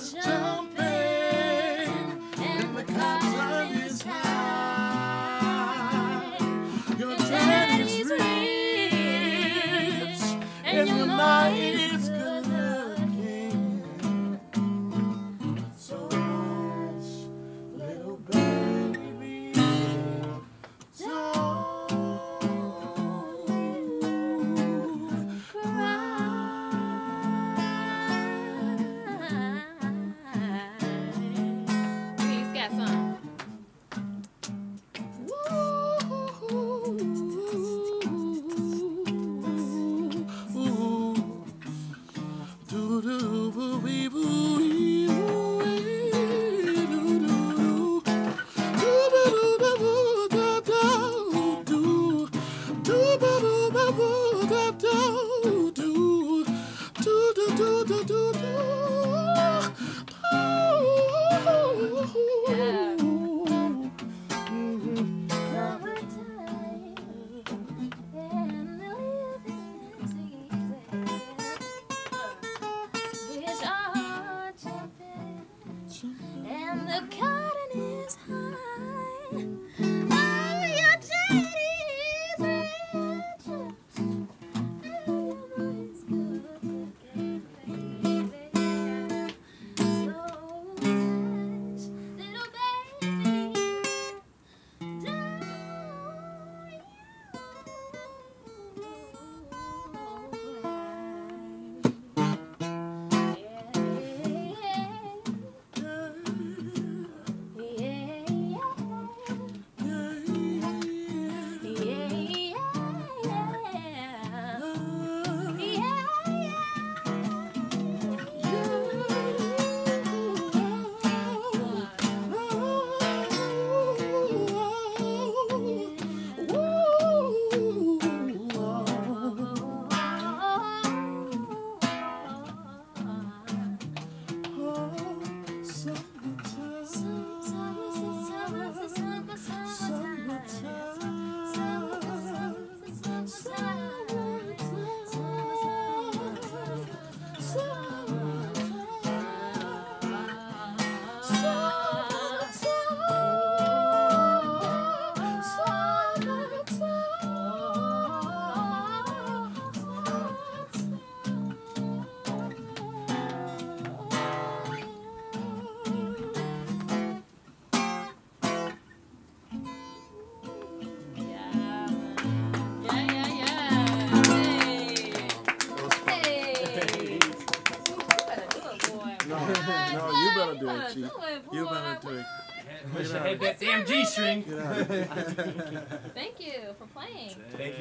Yeah. Cotton better do it, Chief. You better do it. Wish I that damn G string. Thank you for playing. Thank you.